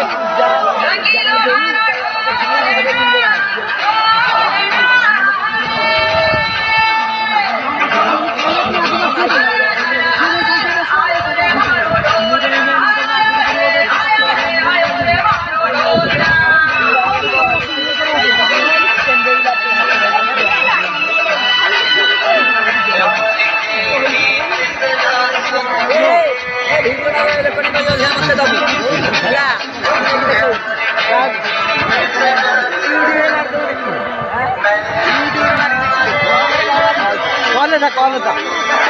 Thank you. 关了的。